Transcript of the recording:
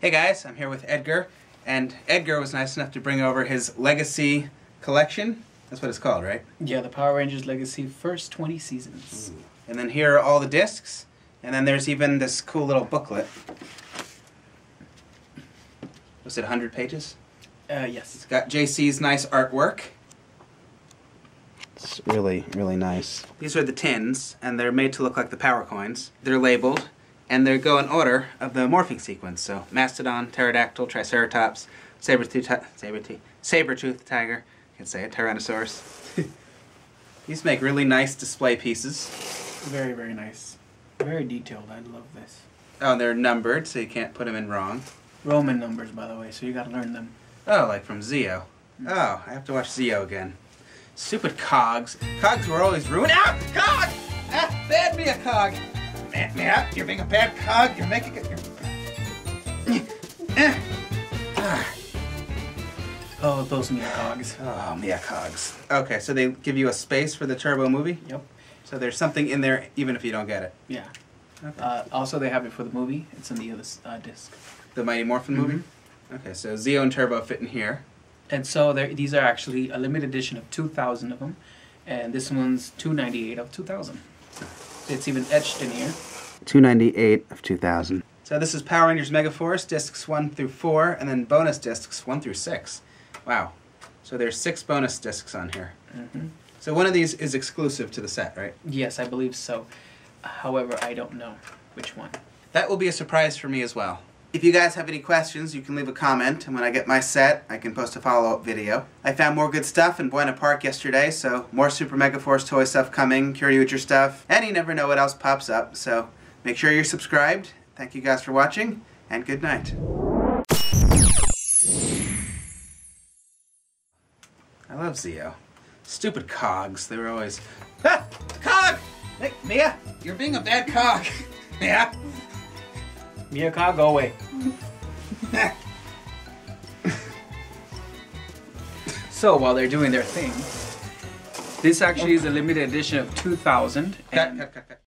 Hey guys, I'm here with Edgar, and Edgar was nice enough to bring over his Legacy collection. That's what it's called, right? Yeah, the Power Rangers Legacy first 20 seasons. And then here are all the discs, and then there's even this cool little booklet. Was it 100 pages? Uh, yes. It's got JC's nice artwork. It's really, really nice. These are the tins, and they're made to look like the power coins. They're labeled, and they go in order of the morphing sequence. So Mastodon, Pterodactyl, Triceratops, Saber-tooth, Saber-tooth, Saber-tooth tiger. I can say it, Tyrannosaurus. These make really nice display pieces. Very, very nice. Very detailed. I love this. Oh, and they're numbered, so you can't put them in wrong. Roman numbers, by the way, so you gotta learn them. Oh, like from Zeo. Oh, I have to watch Zeo again. Stupid cogs. Cogs were always ruined. Ah! Cog! Ah! Bad me a cog! Man, yeah, you're being a bad cog. You're making it. You're... Oh, those Mia cogs. Oh, Mia cogs. Okay, so they give you a space for the turbo movie? Yep. So there's something in there even if you don't get it. Yeah. Okay. Uh, also, they have it for the movie. It's in the other uh, disc. the Mighty Morphin movie? Okay, so Zeo and Turbo fit in here. And so these are actually a limited edition of 2,000 of them. And this one's 298 of 2,000. It's even etched in here. 298 of 2000. So this is Power Rangers Megaforce, discs 1 through 4, and then bonus discs 1 through 6. Wow. So there's six bonus discs on here. hmm So one of these is exclusive to the set, right? Yes, I believe so. However, I don't know which one. That will be a surprise for me as well. If you guys have any questions, you can leave a comment, and when I get my set, I can post a follow-up video. I found more good stuff in Buena Park yesterday, so more Super Mega Force toy stuff coming, Kyoryuger stuff, and you never know what else pops up, so make sure you're subscribed. Thank you guys for watching, and good night. I love Zeo. Stupid cogs, they were always... Ah! Cog! Hey, Mia, you're being a bad cog. Mia? Mia cog, go away. So while they're doing their thing, this actually is a limited edition of 2,000. Cut, cut, cut, cut.